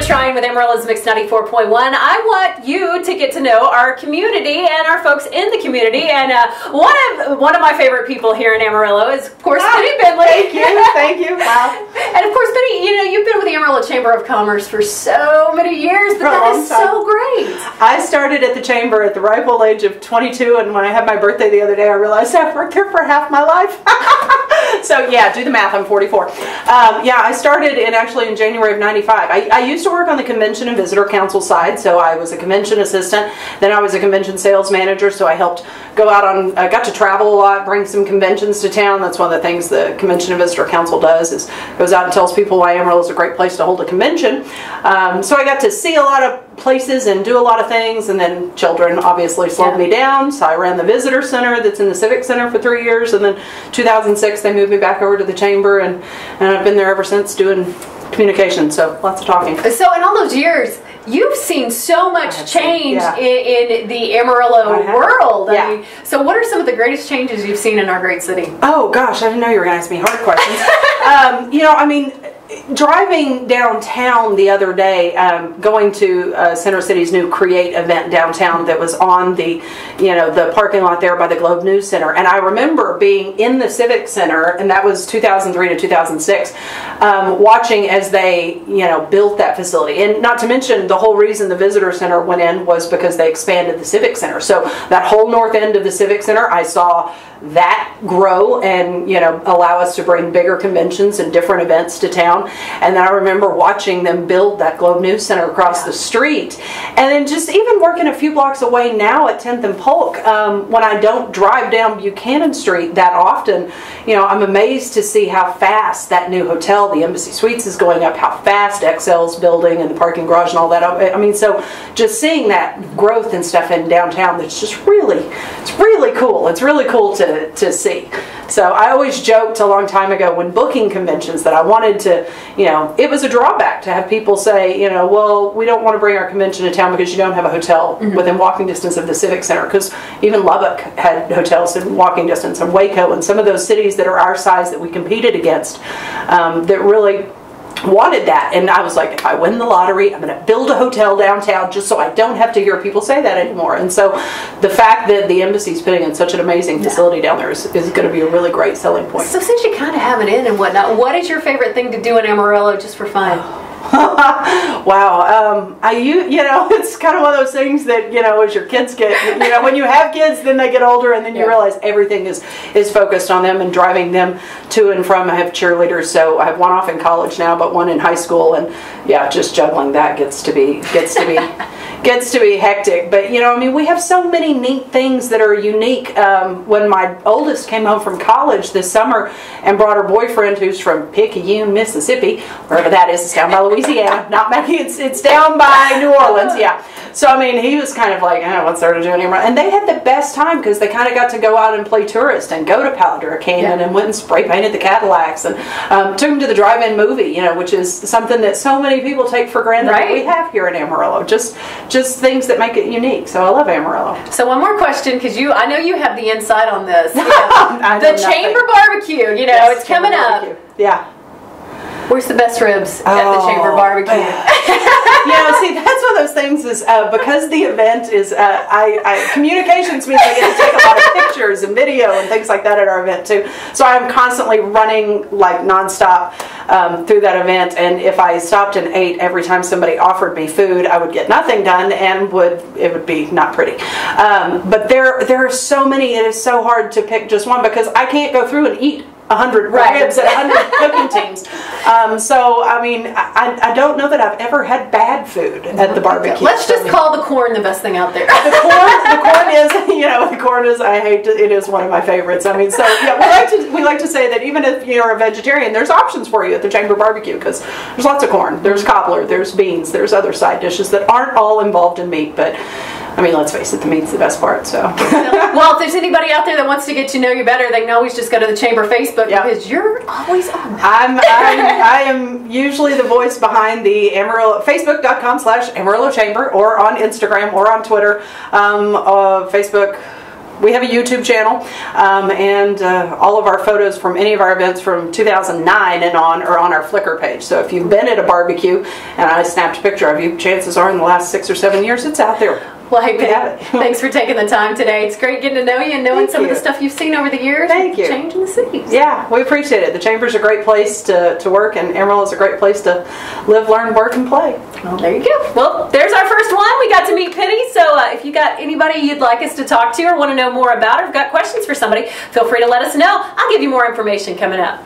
We're trying with Amarillo's Mix 94.1. I want you to get to know our community and our folks in the community. And uh, one of one of my favorite people here in Amarillo is, of course, Wow. Penni Bentley. Thank you, thank you. Wow. And of course, Penni, you know, you've been with the Amarillo Chamber of Commerce for so many years, but long is time. so great. I started at the chamber at the ripe old age of 22, and when I had my birthday the other day, I realized I've worked here for half my life. so yeah, do the math. I'm 44. Um, yeah, I started in actually in January of '95. I, I used to work on the convention and visitor council side, so I was a convention assistant. Then I was a convention sales manager, so I helped go out on. I got to travel a lot, bring some conventions to town. That's one of the things the convention and visitor council does is goes out and tells people why Amarillo is a great place to hold a convention. Um, so I got to see a lot of places and do a lot of things, and then children obviously slowed Yeah. me down. So I ran the visitor center that's in the civic center for three years, and then 2006 they moved me back over to the chamber, and and I've been there ever since doing communication. So lots of talking. So in all those years, you've seen so much have seen- change yeah. in, in the Amarillo I world. Yeah. I mean, so what are some of the greatest changes you've seen in our great city? Oh gosh, I didn't know you were going to ask me hard questions. um, you know, I mean, driving downtown the other day, um, going to uh, Center City's new Create event downtown that was on the, you know, the parking lot there by the Globe News Center, and I remember being in the Civic Center, and that was 2003 to 2006, um, watching as they, you know, built that facility, and not to mention the whole reason the Visitor Center went in was because they expanded the Civic Center. So that whole north end of the Civic Center, I saw that grow and you know allow us to bring bigger conventions and different events to town and then i remember watching them build that globe news center across the street. And then just even working a few blocks away now at 10th and polk um, when i don't drive down buchanan street that often you know i'm amazed to see how fast that new hotel the embassy suites is going up how fast xcel's building and the parking garage and all that i mean so just seeing that growth and stuff in downtown that's just really it's really cool. It's really cool to to see so i always joked a long time ago when booking conventions that i wanted to you know it was a drawback to have people say you know well we don't want to bring our convention to town because you don't have a hotel within walking distance of the civic center because even lubbock had hotels in walking distance and waco and some of those cities that are our size that we competed against um, that really wanted that and i was like if i win the lottery i'm going to build a hotel downtown just so i don't have to hear people say that anymore. And so the fact that the embassy's putting in such an amazing facility down there is, is going to be a really great selling point. So since you kind of have it in and whatnot, what is your favorite thing to do in Amarillo just for fun? wow um, i you, you know it's kind of one of those things that you know as your kids get you know when you have kids then they get older and then you Yeah. realize everything is is focused on them and driving them to and from i have cheerleaders so i have one off in college now but one in high school and yeah just juggling that gets to be gets to be gets to be hectic but you know i mean we have so many neat things that are unique um, when my oldest came home from college this summer and brought her boyfriend who's from picayune mississippi wherever that is it's down by louisiana not Maggie, it's, it's down by new orleans yeah so i mean he was kind of like oh, what's there to do anymore and they had the best time because they kind of got to go out and play tourist and go to Palo Duro Canyon Yeah. and went and spray painted the Cadillacs and um, took them to the drive-in movie, you know, which is something that so many people take for granted that we have here in Amarillo. Just just things that make it unique. So I love Amarillo. So one more question, because you, I know you have the insight on this. I the know nothing. Chamber Barbecue, you know, Yes, it's coming Chamber up. barbecue. Yeah. Where's the best ribs at the Oh, Chamber Barbecue? see, that's one of those things is uh, because the event is, uh, I, I communications means I get to take a lot of pictures and video and things like that at our event too. So I'm constantly running like nonstop um, through that event. And if I stopped and ate every time somebody offered me food, I would get nothing done and would it would be not pretty. Um, but there there are so many. It is so hard to pick just one because I can't go through and eat. 100 Right. ribs at 100 cooking teams. Um, so, I mean, I, I don't know that I've ever had bad food at the barbecue. Let's just call the corn the best thing out there. the corn. The corn is, you know, the corn is. I hate. To, it is one of my favorites. I mean, so yeah, we like to we like to say that even if you're a vegetarian, there's options for you at the chamber barbecue because there's lots of corn. There's cobbler. There's beans. There's other side dishes that aren't all involved in meat, but. I mean, let's face it, the meat's the best part. So, well, if there's anybody out there that wants to get to know you better, they can always just go to the Chamber Facebook Yeah. because you're always on. I'm, I'm I am usually the voice behind the Amarillo Facebook.com slash Amarillo Chamber or on Instagram or on Twitter. Um, uh, Facebook. we have a YouTube channel, um, and uh, all of our photos from any of our events from 2009 and on are on our Flickr page. So if you've been at a barbecue and I snapped a picture of you, chances are in the last six or seven years it's out there. Well, hey, We have it. thanks for taking the time today. It's great getting to know you and knowing Thank some of the stuff you've seen over the years. Thank you. Changing the city. Yeah, we appreciate it. The Chamber's a great place to, to work, and Amarillo is a great place to live, learn, work, and play. Well, there you go. Well, there's our first one. We got to meet Penni. So uh, if you got anybody you'd like us to talk to or want to know more about or have got questions for somebody, feel free to let us know. I'll give you more information coming up.